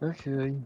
Okej.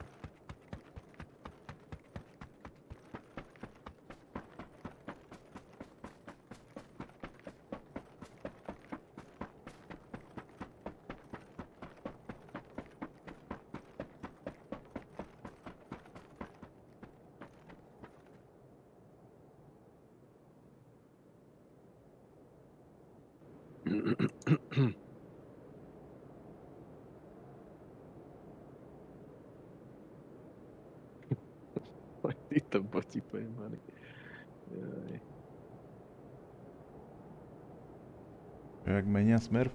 Smurf.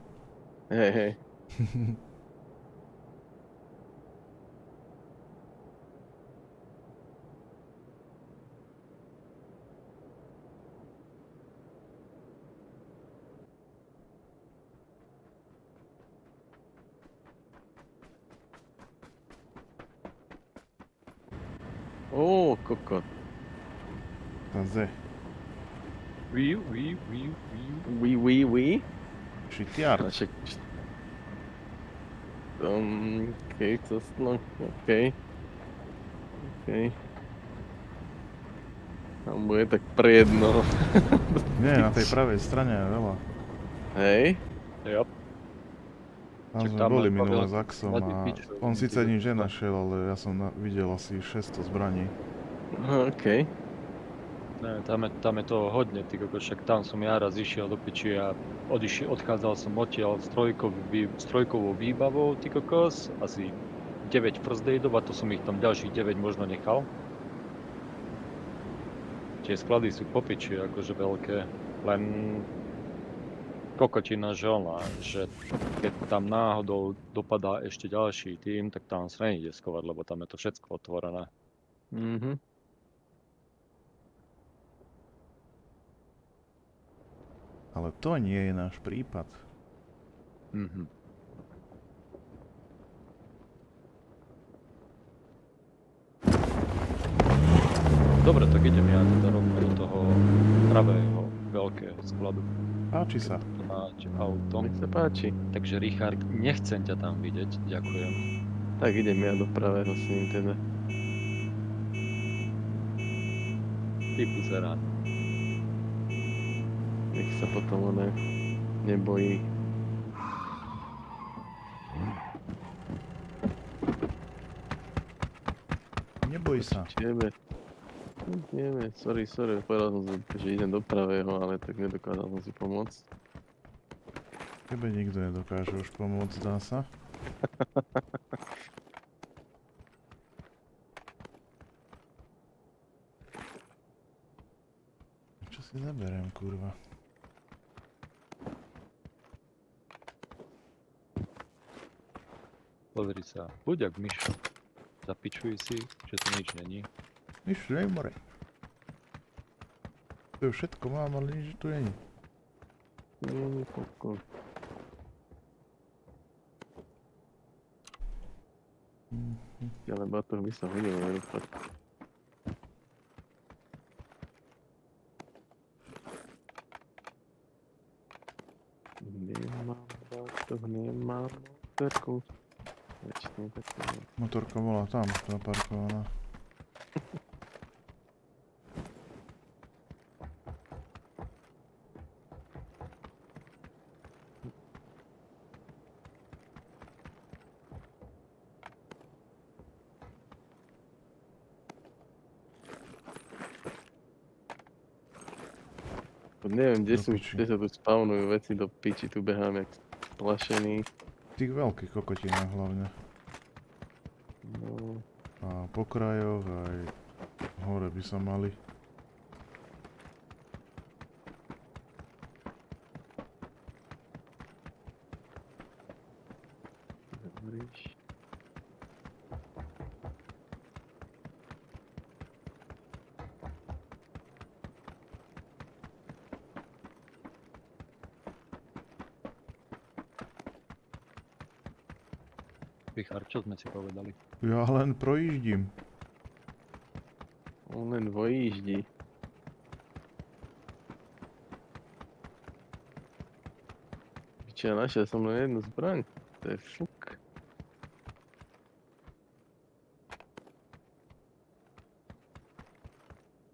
Hey, hey. Oh, coco. Fazer. Wee, wee, wee, wee, wee, wee, A však... Um, okej, to no, okej. Okej. Tam bude tak prejedno. Nie, na tej pravej strane je veľa. Hej. Jo. Tam Čak sme tam boli minule s Axom a on síce nič nenašiel, ale ja som na, videl asi 600 zbraní. Okej. Ne, tam je, tam je toho hodne, ty kokos, však tam som ja raz išiel do piči a odišiel, odchádzal som odtiaľ s, trojkov, vý, s trojkovou výbavou, ty kokos, asi 9 first aidov a to som ich tam ďalších 9 možno nechal. Tie sklady sú po piči, akože veľké, len kokotina, že ona, že keď tam náhodou dopadá ešte ďalší tým, tak tam sa nejde skovať, lebo tam je to všetko otvorené. Mhm. Ale to nie je náš prípad. Mhm. Dobre, tak idem ja teda rovno do toho pravého veľkého skladu. Páči sa. Tu máte auto. Nech sa páči. Takže Richard, nechcem ťa tam vidieť, ďakujem. Tak idem ja do pravého s ním teda. Ty buzerán. Nech sa potom ona nebojí. Neboj sa. Čieme. Ideme, sorry, sorry, povedal som že idem do pravého, ale tak nedokázal som si pomôcť. Tebe nikto nedokáže už pomôcť, dá sa. Čo si zaberiem, kurva? Pozri sa, buď jak Mišo. Zapičuj si, že to nič není. Nič tu nemore. To všetko mám, ale nič tu není. Nie, nie, pokoj. Ale batoh by sa hodil nerúfať. Nemám batoh, nemám motorku. Motorka bola tam, zaparkovaná. Neviem, kde sú, kde sa tu spawnujú veci do piči, tu behám jak splašený. V tých veľkých kokotinách hlavne. Po krajoch aj hore by sa mali. čo sme si povedali. Ja len projíždim. On len vojíždi. Čo ja našiel som len jednu zbraň. To je fuk.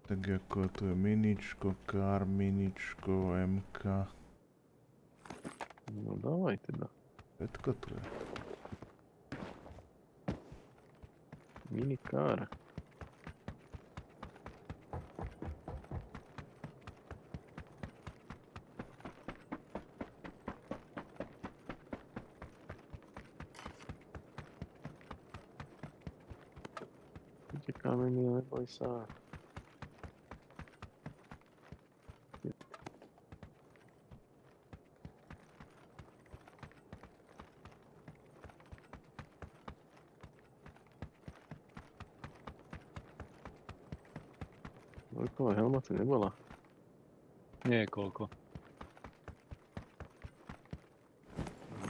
Tak ako to je miničko, kar, miničko, MK. No dávaj teda. Všetko tu je. Minikár. Utekáme mi, neboj sa. Veľková helma tu nebola. Niekoľko.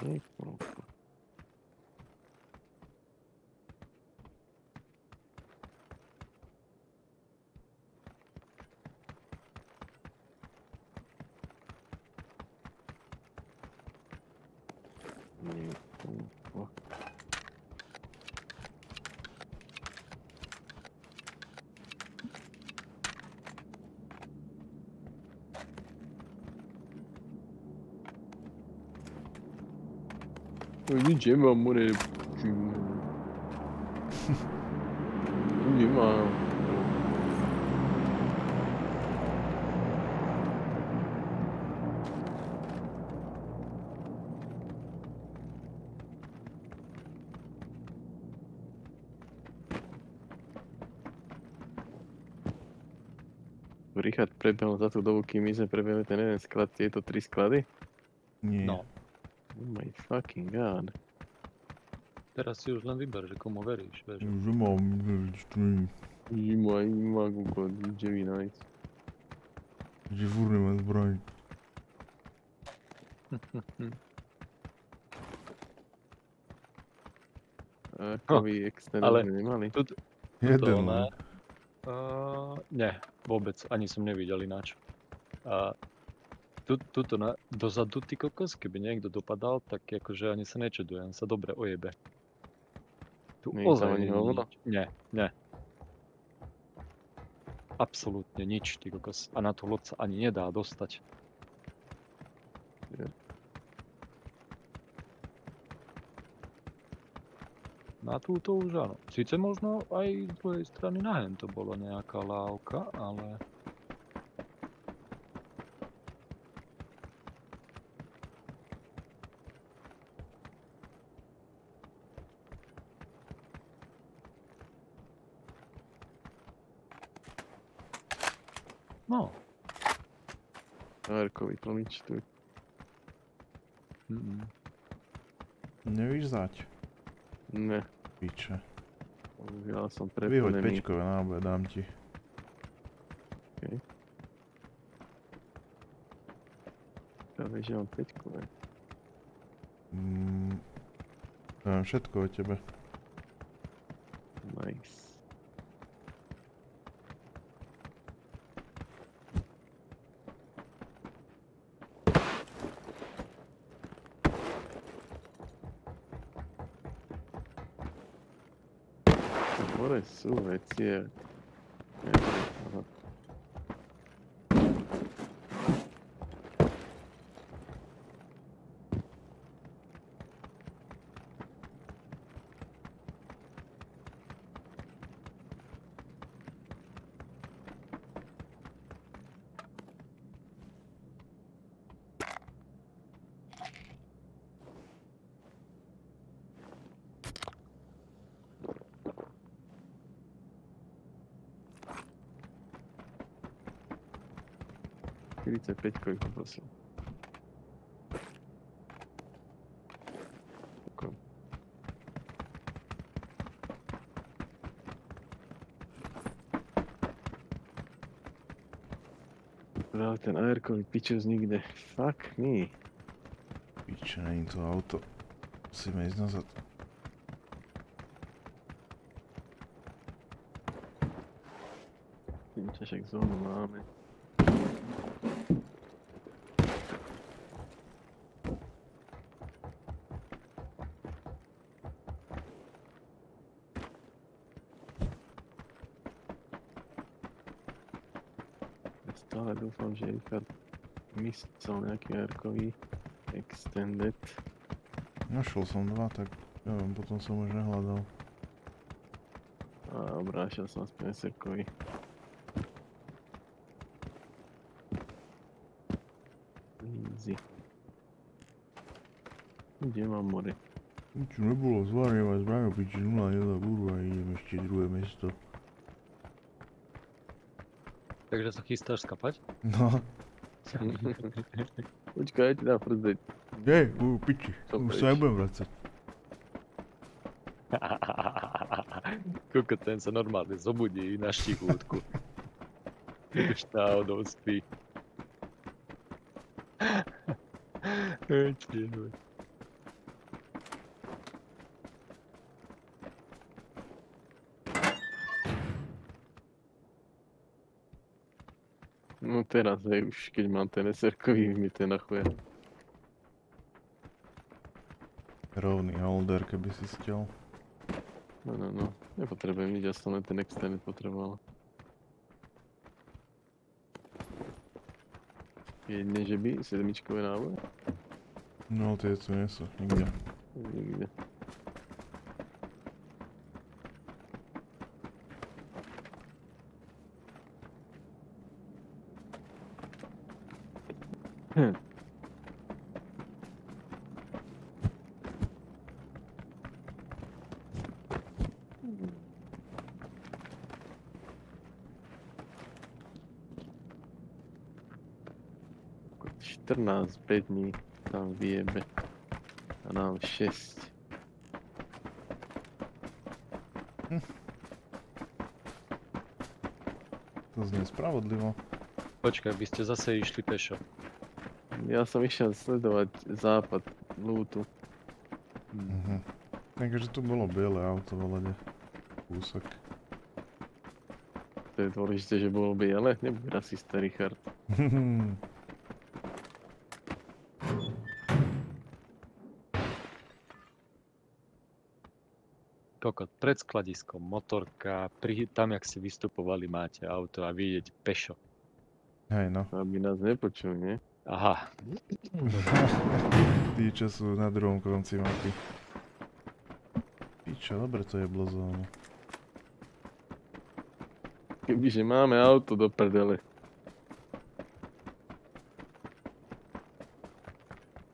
Niekoľko. Niekoľko. Nič nemám, more. Nemám. Richard prebehol za tú dobu, kým my sme prebehli ten jeden sklad, tieto tri sklady? Nie. No. Fucking god. Teraz si už len vyber, že komu veríš, vieš. Že mám... Žimu aj magu kod, kde vy nájsť. Že furt nemám zbraň. Ako vy sme nemali? Jeden ne. len. Uh, ne, vôbec, ani som nevidel ináč. A tu, tuto na, dozadu, ty kokos, keby niekto dopadal, tak akože ani sa nečudujem, sa dobre ojebe. Tu Nie ozaj nič. Nie, nie. Absolútne nič, ty kokos. A na tú loď sa ani nedá dostať. Je. Na túto už áno. Sice možno aj z druhej strany na hen to bola nejaká lávka, ale... No, Tlmič tu. mm, Nevíš zať? Ne, Piče. ja som Vyhoď preplnený. pečkové náboje, dám ti. Práve, že mám peťkové. Mm, dám všetko o tebe. Nice. Hore sú Štyridsaťpäť koľko poprosil. Ďakujem. Práve ten AR-kový pičus nikde. Fuck me. Piče, není to auto. Musíme ísť nazad. Tým však zónu máme. Ale dúfam, že Richard myslel nejaký arkový extended. Našiel som dva, tak neviem, potom som už nehľadal. A obrášal som aspoň sekový. Easy. Kde mám more? Nič nebolo, zvárnem aj zbraňo, piči 0, 1, kurva, idem ešte druhé mesto. Takže sa chystáš skapať? No, Počkaj, ti dám frzeť. hej, u piči, Som už sa preč. nebudem vracať. Koko, ten sa normálne zobudí na štihútku. Už náhodou spí. Eči, no. No teraz, hej, už keď mám ten SR-kový, mi to na chuja. Rovný holder, keby si chcel. No, no, no. Nepotrebujem nič, ja som len ten extended potreboval. Jedne, že by sedmičkové náboje? No, tie tu nie sú, nikde. Nikde. Hm. Kokot, 14 5 dní tam vyjebe. A nám 6. To znie spravodlivo. Počkaj, by ste zase išli pešo. Ja som išiel sledovať západ lútu. Mhm. Takže tu bolo biele auto v lede. Kúsok. To je dôležité, že bolo biele. Nebuď rasista, Richard. pred skladiskom, motorka, pri, tam, jak ste vystupovali, máte auto a vy idete pešo. Hej no. Aby nás nepočul, nie? Aha, Tí, čo sú na druhom konci mapy. Pičo, dobre to je blozónu. Kebyže máme auto do prdele.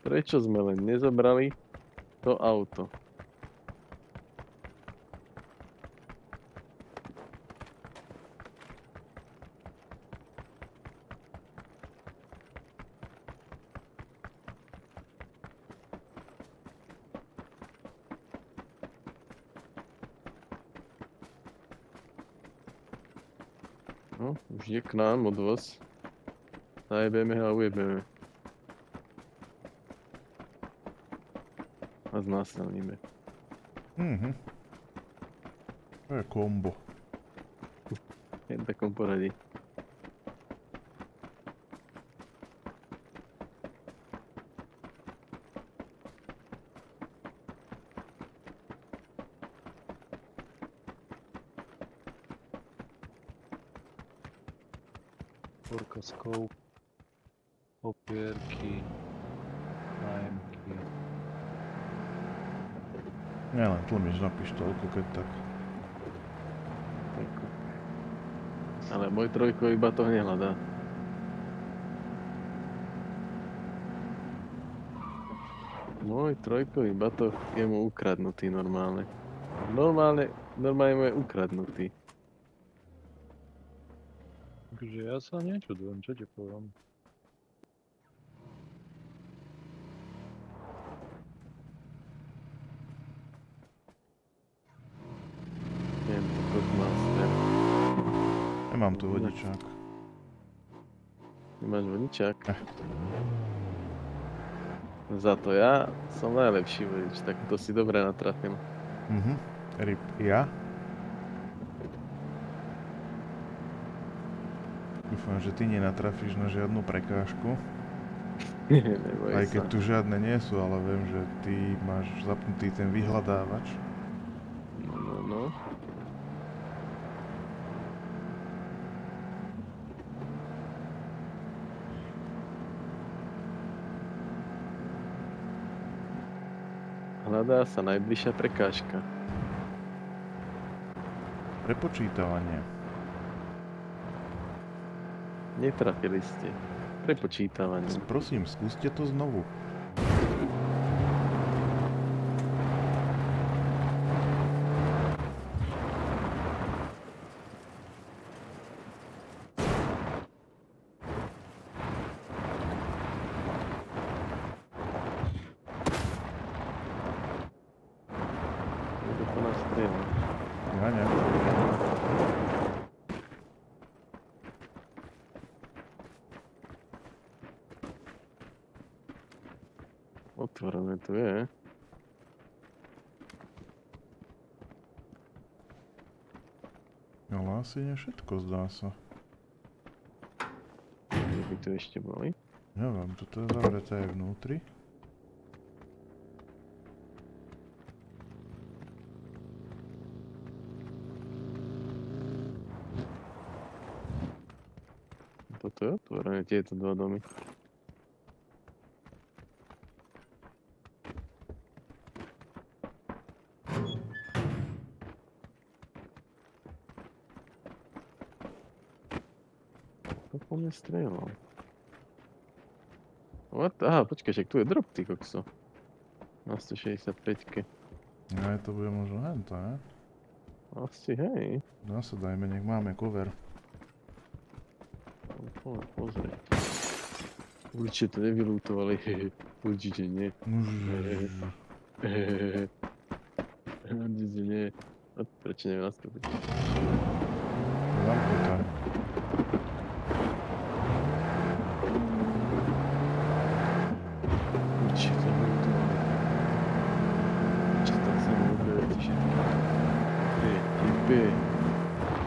Prečo sme len nezobrali to auto? No, už je k nám odvoz. Zajebeme ho a ujebeme. A znásilníme. Mhm. To je kombo. Je v takom poradí. Nielen tlmiš na pištolku, keď tak. Ale môj trojkový batoh nehľadá. Môj trojkový batoh je mu ukradnutý normálne. Normálne, normálne mu je ukradnutý. Takže ja sa nečudujem, čo ti poviem. Neviem, kokot master. Nemám tu vodičák. Nemáš vodičák? Eh. Za to ja som najlepší vodič, tak to si dobre natrafil. Mhm. Rip, ja? Dúfam, že ty nenatrafíš na žiadnu prekážku. Neboj Aj sa. keď tu žiadne nie sú, ale viem, že ty máš zapnutý ten vyhľadávač. No, no, Hľadá sa najbližšia prekážka. Prepočítavanie. Netrafili ste. Prepočítavanie. Prosím, skúste to znovu. Kto po nás strieľa? Ja ne. Otvorené tu je. Ale asi nie všetko, zdá sa. Kde by tu ešte boli? Neviem, toto je zavreté aj vnútri. Toto je otvorené, tieto dva domy. To po mne strieľal. What? Aha, počkaj, však tu je drop, ty kokso. Na 165-ke. Aj to bude možno hento, ne? Asi, hej. Dá sa dajme, nech máme cover. Poďme pozrieť. Určite to nevylútovali, určite nie. Určite nie. Prečo neviem nastúpiť? Lampu tam. Určite to vylútovali. Určite tak sa nevybere ty všetky. Ty, typy.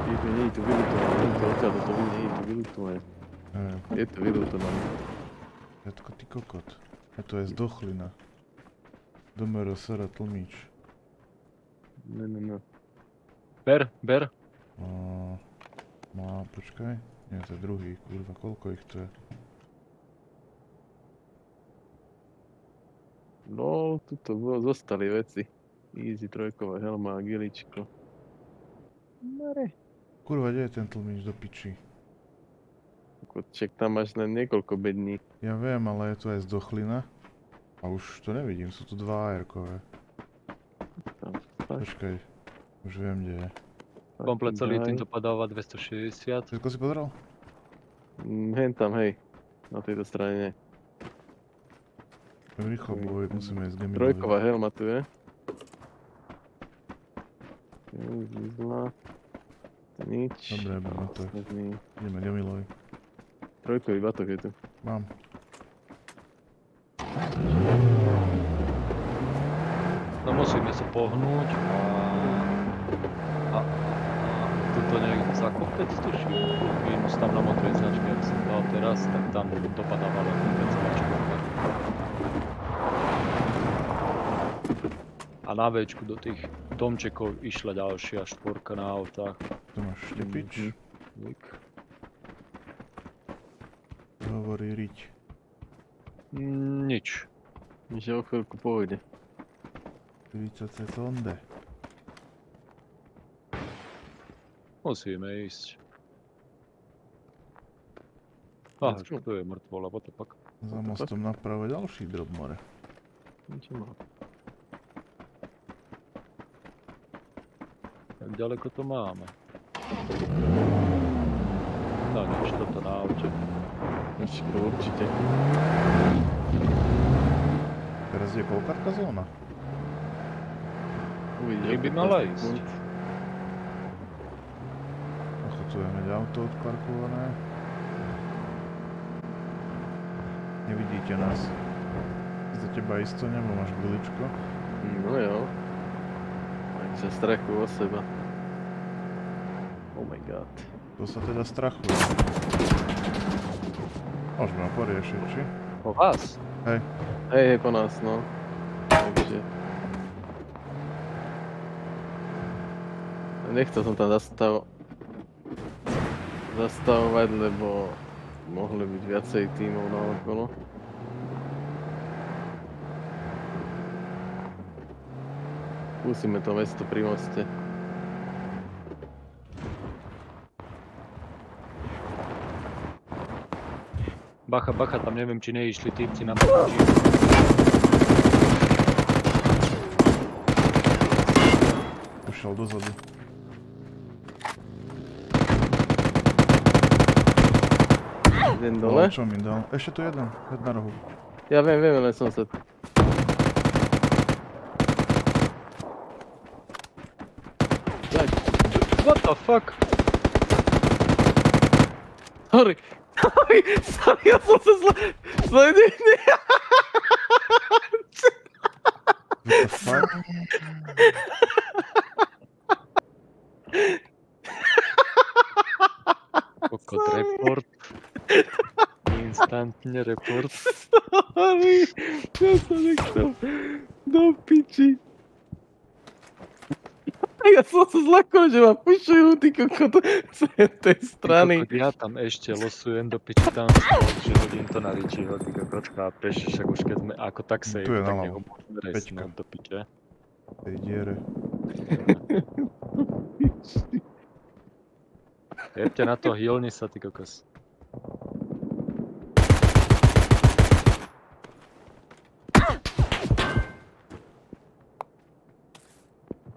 Typy, nie je to vylútované, nie je to odtiaľ toho, nie je to vylútované. Neviem, Je to vylútované. Jatko, ty kokot. A to je zdochlina. Domero sera tlmič. Ne, ne, ne. Ber, ber. A, má, počkaj. Nie, to je druhý, kurva, koľko ich tu je? No, tuto bolo, zostali veci. Easy trojková helma a giličko. Mare. Kurva, kde je ten tlmič do piči? Ček, tam máš len niekoľko bední. Ja viem, ale je tu aj zdochlina. A už to nevidím, sú tu dva AR-kové. Počkaj, už viem, kde je. Komplet celý daj. tým dopadáva 260. Všetko si pozeral? Mm, Hen tam, hej. Na tejto strane nie. Rýchlo, bo musíme ísť gemilovi. Trojková helma tu je. Zlá. Nič. Dobre, berme to. Ideme gemilovi. Trojkový batok je tu. Mám. No musíme sa pohnúť a... A... a tuto nejak za kopec tuším. Minus tam na motrej značke, ak som dal teraz, tak tam dopadáva len kopec mačkovka. A na Včku do tých domčekov išla ďalšia štvorka na autách. Tu máš štepič. Mhm. Lik. Hovorí riť. Nič. Že o chvíľku pôjde. 40 sekunde. Musíme ísť. Let's go. tu je mŕtvola, what the fuck. Za mostom napravo ďalší drop more. Nič má. Jak ďaleko to máme? No nič, toto na aute. Určite, určite. Teraz je koľkarka zóna? Uvidíš. Keby ako mala 15 ísť. sekúnd. Ako tu je hneď auto odparkované. Nevidíte nás. Za teba isto nebo máš guličko? No jo. Tak sa strachujú o seba. Oh my god. To sa teda strachuje. Môžeme ho poriešiť, či? Po vás? Hej, hej, po nás, no. Takže... Nechcel som tam zastav... zastavovať, lebo mohli byť viacej tímov na okolo. Musíme to mesto pri moste. Bacha, bacha, tam neviem, či neišli týpci na pokočí. Ušiel dozadu. Jeden No, dole. čo mi dal? Ešte tu jeden, hed na rohu. Ja viem, viem, len som sa... What the fuck? sorry. Sorry, sorry, ja som sa zle... Zle... Ne, ne. What the fuck? Kokot report. Instantne report. Sorry, ja som nechcel. Do piči. Ja som sa zlakol, že ma pušujú, ty kokot, z tej strany. Kokot, Ja tam ešte losujem do piči tam že hodím to na Ričiho, ty kokot, chápeš, však už keď sme ako tak je tak nech ho môžeme resnúť do piče. Tej diere. Jebte na to, healni sa, ty kokos.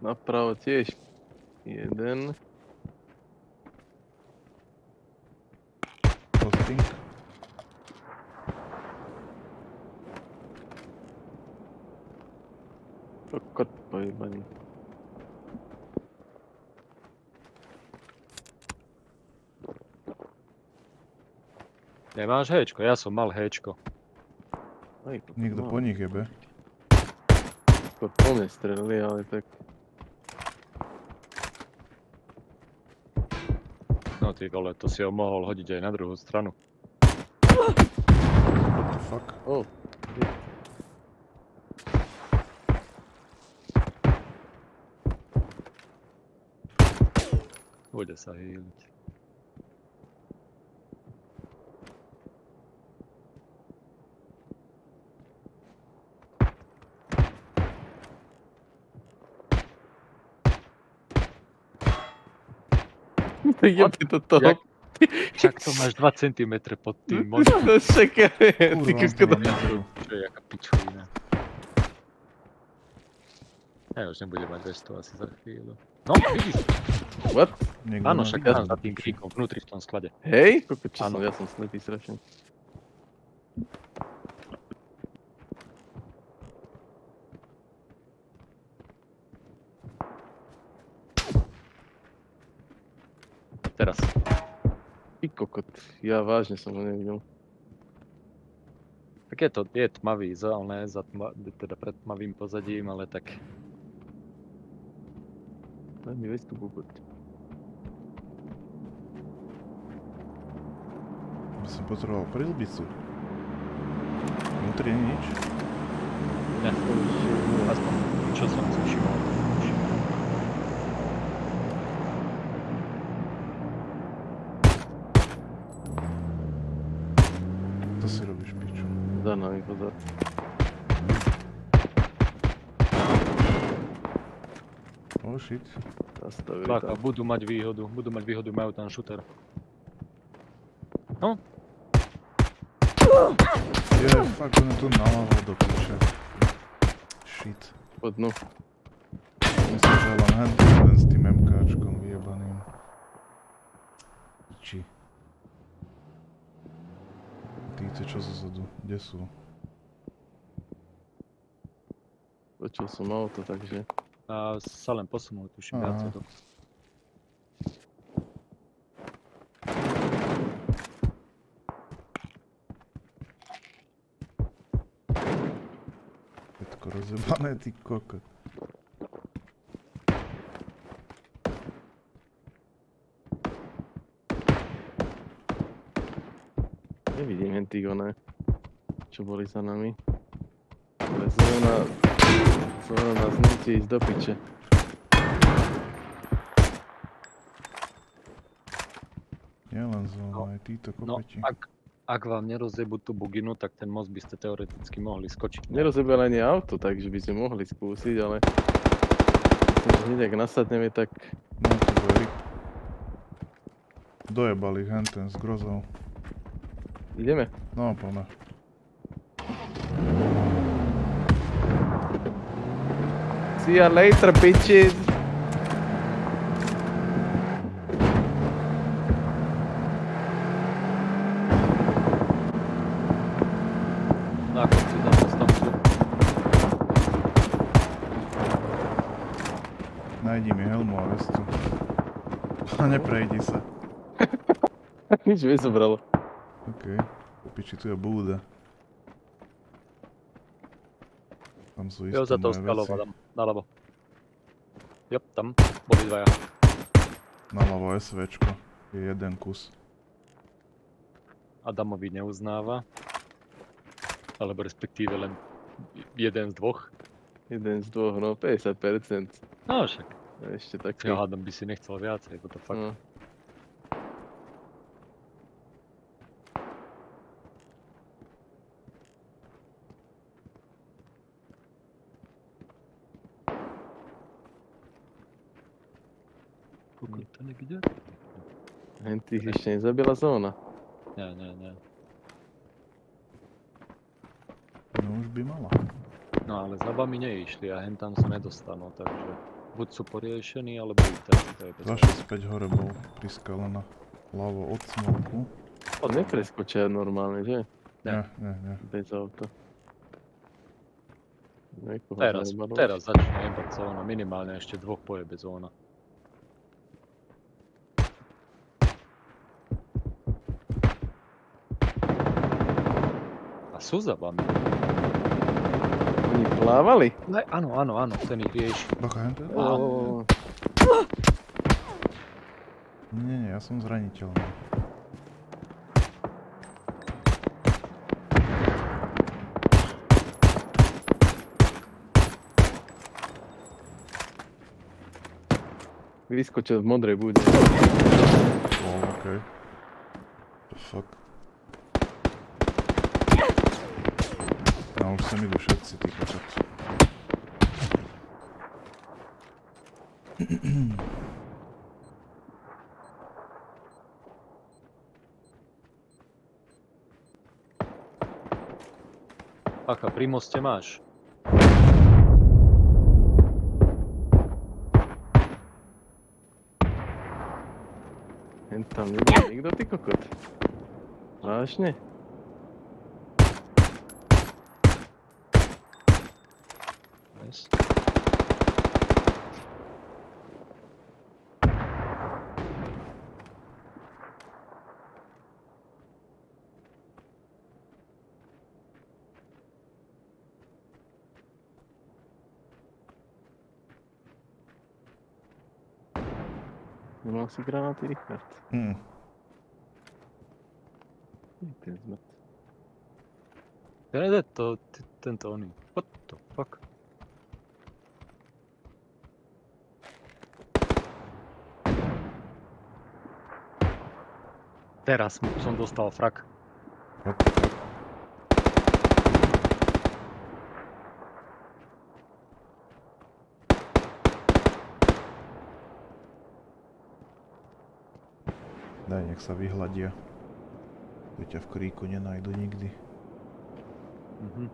Napravo tiež. Jeden. Posting. Kokot pojebaný. Nemáš Hčko? Ja som mal kokot, Niekto no. po nich jebe. Kokot po mne strelili, ale tak... ty vole, to si ho mohol hodiť aj na druhú stranu. What the fuck? Oh. Bude sa healiť. Jebe do toho. Jak- Čak to máš 2 cm pod tým monitorom, No čakaj, ty Kurva, kokot. to čo je jaká pičovina. Ja už nebudem mať vestu asi za chvíľu. No, vidíš? What? Niekto Áno, však Ja za tým kríkom, vnútri v tom sklade. Hej? Kokot, čo som, ja som slepý strašne. Teraz. Ty kokot, ja vážne som ho nevidel. Tak je to, je tmavý, zelené, za tma, teda pred tmavým pozadím, ale tak Daj mi vestu kokot. By som potreboval prilbicu. Vnútri je nič. ne, aspoň čo som si všimol. To si robíš piču. Pozor. Oh shit. Zastavili Tak, a budú mať výhodu, budú mať výhodu, majú tam shooter. Je, fuck, on je tu naľavo do piče. Shit. Pod dnu. Myslím, že len hen jeden s tým MKčkom vyjebaným. Či. Tíce čo zozadu, kde sú? Počul som auto, takže... A sa len posunul, tuším, viac to. Všetko rozjebané, ty kokot. Nevidím hen tých oné, čo boli za nami. Ale zóna... Nás nutí ísť do piče. Nielen zóna, No. aj títo No, kopeti. ak, ak vám nerozjebú tú buginu, tak ten most by ste teoreticky mohli skočiť. Nerozebel ani auto, takže by sme mohli skúsiť, ale... Hneď ak nasadneme, tak No to bude ry... Dojebal ich henten s grozou. ideme. No, poďme. See you later, bitches! Na konci. Najdi mi helmu a vestu. A neprejdi sa. Nič mi zobralo. OK. Po piči tu je búda. Tam sú isté Jo, za tou moje skalou. Adam. Naľavo. Jop, tam. Boli dvaja. Naľavo SVčko. Je jeden kus. Adamovi neuznáva. Alebo respektíve len jeden z dvoch. Jeden z dvoch, no 50%. No však, Ešte taký. ja hádam by si nechcel viacej, what the fuck. No. Niekde? Hen tých ešte nezabila zóna. Nie, nie, nie. No už by mala. No ale za vami neišli a hen tam sa nedostanú, takže buď sú poriešení, alebo teraz to je bez 265 hore bol pri skale na ľavo od smolku. On nepreskočia normálne, že? Nie, nie, nie. Bez auta. Niekoho Teraz, teraz začne jebať zóna, minimálne ešte dvoch pojebe zóna. Sú za vami. Oni plávali? Ne, áno, áno, áno, ten ich rieši. Bacha, Nie, nie, ja som zraniteľný. Vyskočil v modrej bude. Oh, okej. The fuck. No už sem idú všetci, tí počet. Aká, pri moste máš? Hen tam nebol nikto, ty kokot. Vážne? Nice. Nemal si granáty, Richard. Hm, Je Ten zmrt. Ten je to, t- tento oný. What the fuck? Teraz som dostal frak. Daj, nech sa vyhľadia. Tu ťa v kríku nenajdu nikdy. Mhm.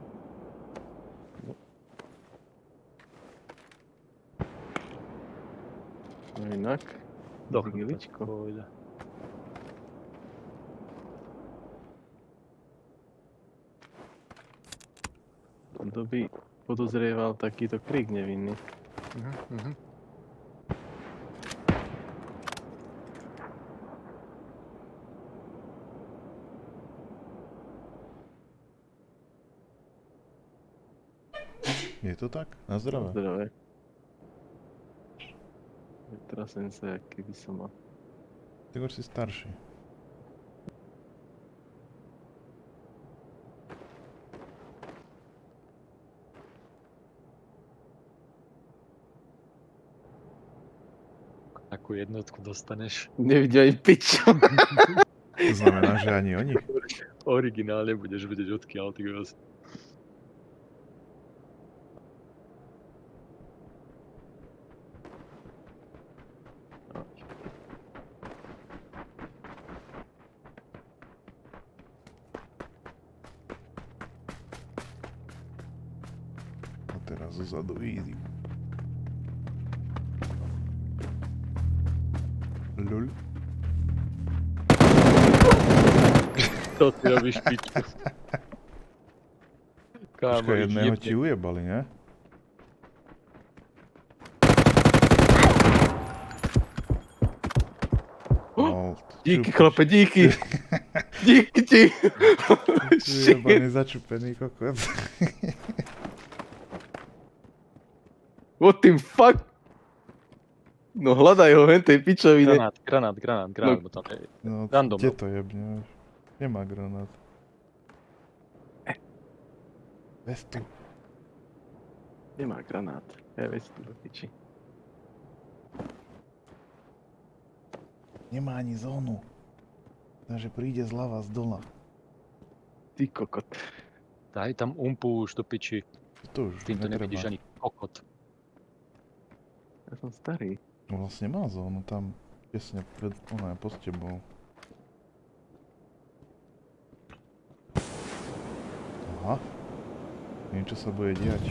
No inak. Dobre, Igeličko. Kto by podozrieval takýto krík nevinný. Mhm. Je to tak? Na zdravé. Zdravé. Trasem sa, jak keby som mal. Ty už si starší. Akú jednotku dostaneš? Nevidel aj pičo. To znamená, že ani oni. Originálne budeš vedieť odkiaľ, ty kokos. Robíš piču. Kámo, Počkaj, jedného jebne. ti ujebali, ne? No, Díky, čupaš. chlape, díky. Díky ti. Shit. Ujebaný začupený kokot. What the fuck? No hľadaj ho, hen tej pičovine. Granát, granát, granát, granát, bo tam je. No, Random, kde no. to jebne? vieš? Nemá granát. Bez tu. Nemá granát. Ja vec tu do piči. Nemá ani zónu. Takže príde zľava z dola. Ty kokot. Daj tam umpu už do piči. To už Tým to netreba. nevidíš ani kokot. Ja som starý. No Vlastne má zónu tam. Tesne pred, ona je pod tebou. Aha. Neviem, čo sa bude diať.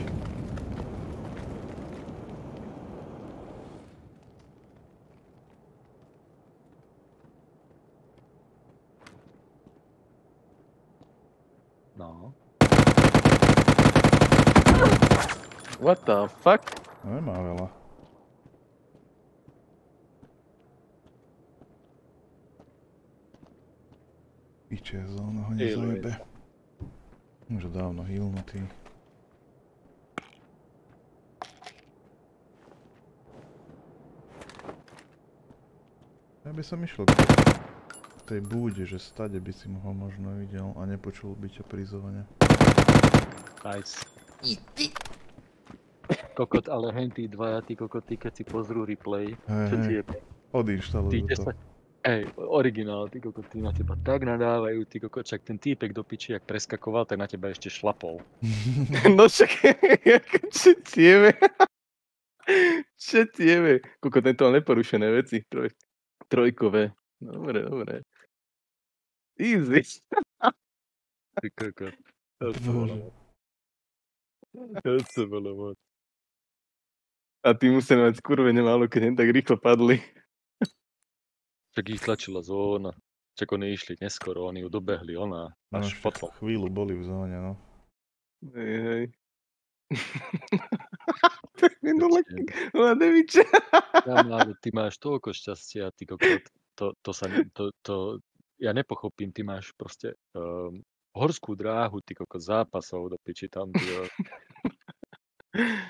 No. What the fuck? No nemá veľa. Piče, zóna ho nezajebe. Už dávno healnutý. Ja by som išiel k tej búde, že stade by si ho možno videl a nepočul by ťa pri zóne. Nice. Kokot, ale hen tí dvaja, tí kokoty, keď si pozrú replay, Hej, čo ti je, odinštalujú to. 10, Ej, originál, ty kokot, tí na teba tak nadávajú, ty kokot, však ten týpek do piči, jak preskakoval, tak na teba ešte šlapol. No však, čo tieme? Čo tieme? Koľko tento mal neporušené veci. Troj, trojkové. Dobre, dobre. Easy. Ty kokot. To to bolo moc. A ty museli mať skurvene málo, keď hen tak rýchlo padli. Však ich tlačila zóna. Čak oni išli neskoro, oni ju dobehli, ona No, až však potom. chvíľu boli v zóne, no. Hej, hej. Kámo, ale ty máš toľko šťastia, ty kokot. To, to sa, to, to, ja nepochopím, ty máš proste um, horskú dráhu, ty kokot, zápasov do piči tam, ty.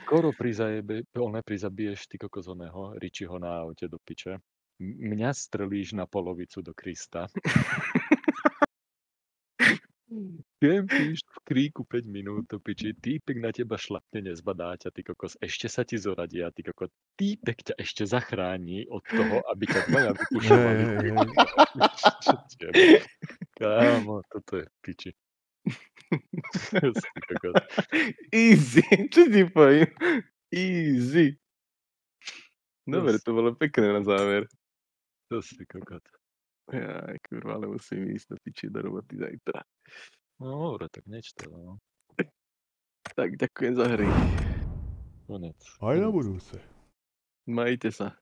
Skoro prizajebe, on neprizabiješ ty kokos oného, Ričiho na aute do piče. Mňa strelíš na polovicu do Krista. Kempíš v kríku 5 minút do piči, týpek na teba šlapne, nezbadá ťa, ty kokos, ešte sa ti zoradia, ty kokos, týpek ťa ešte zachráni od toho, aby ťa dvaja vypušovali. Kámo, toto je piči. Easy. Čo ti poviem? Easy. Dobre, to bolo pekné na záver. To si kokot. Jaj, kurva, ale musím ísť do piči do roboty zajtra. No dobre, tak niečo to, no. Tak, ďakujem za hry. Konec. Aj na budúce. Majte sa.